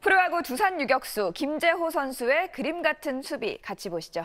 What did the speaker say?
프로야구 두산 유격수 김재호 선수의 그림 같은 수비 같이 보시죠.